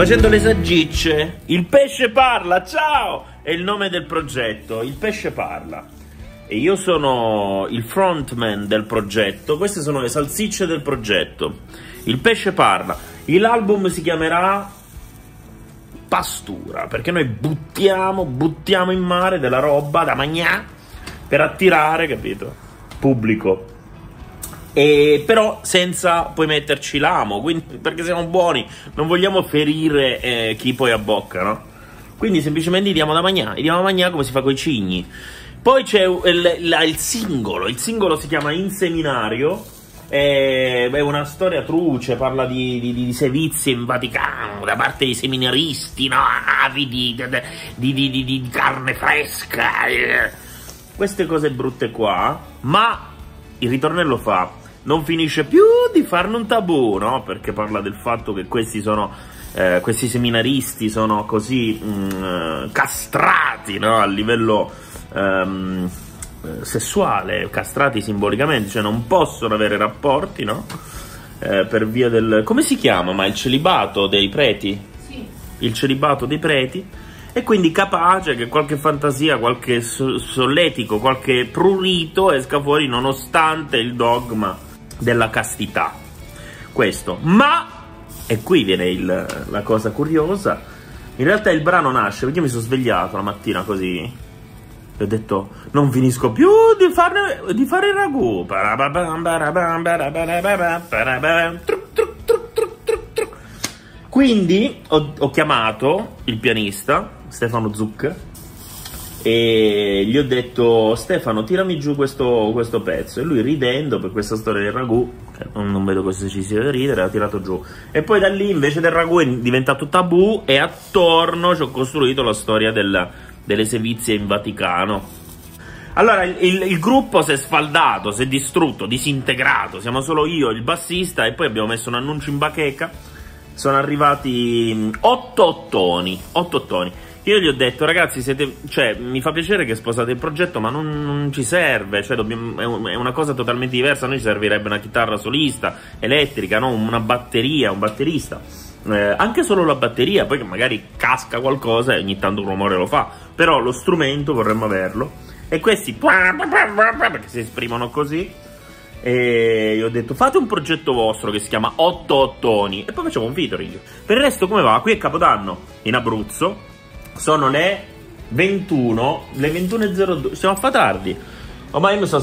facendo le saggicce. Il pesce parla, ciao! È il nome del progetto, il pesce parla. E io sono il frontman del progetto, queste sono le salsicce del progetto. Il pesce parla. L'album si chiamerà Pastura, perché noi buttiamo, buttiamo in mare della roba da mangiare per attirare, capito? Pubblico e però senza poi metterci l'amo, quindi, perché siamo buoni, non vogliamo ferire eh, chi poi abbocca, no? Quindi semplicemente diamo da mangiare, diamo da mangiare come si fa con i cigni. Poi c'è il, il, il, singolo, il singolo si chiama In Seminario, è, è una storia truce, parla di, di, di, sevizie in Vaticano da parte dei seminaristi, no? avidi di, di carne fresca, eh. queste cose brutte qua, ma il ritornello fa non finisce più di farne un tabù, no? Perché parla del fatto che questi sono eh, questi seminaristi sono così mh, mm, castrati no? a livello um, sessuale, castrati simbolicamente, cioè non possono avere rapporti, no? Eh, per via del... come si chiama? Ma il celibato dei preti? Sì. Il celibato dei preti e quindi capace che qualche fantasia, qualche solletico, qualche prurito esca fuori nonostante il dogma della castità. Questo. Ma, e qui viene il, la cosa curiosa, in realtà il brano nasce perché io mi sono svegliato la mattina così e ho detto non finisco più di, farne, di fare il ragù. Quindi ho, ho chiamato il pianista Stefano Zucca e gli ho detto Stefano tirami giù questo, questo, pezzo. E lui ridendo per questa storia del ragù non, non vedo cosa ci sia da ridere ha tirato giù. E poi da lì invece del ragù è diventato tabù e attorno ci ho costruito la storia del, delle sevizie in Vaticano. Allora il, il, il, gruppo si è sfaldato, si è distrutto, disintegrato. Siamo solo io, il bassista e poi abbiamo messo un annuncio in bacheca. Sono arrivati 8 ottoni 8 ottoni io gli ho detto, ragazzi, siete, cioè, mi fa piacere che sposate il progetto, ma non, non ci serve, cioè, dobbiamo, è, una cosa totalmente diversa. A noi ci servirebbe una chitarra solista, elettrica, no? una batteria, un batterista. Eh, anche solo la batteria, poi che magari casca qualcosa e ogni tanto un rumore lo fa, però lo strumento vorremmo averlo. E questi, perché si esprimono così, e io ho detto fate un progetto vostro che si chiama 8 ottoni e poi facciamo un featuring. Per il resto come va? Qui è Capodanno in Abruzzo sono le 21, le 21.02, siamo a fa tardi. Ormai mi sono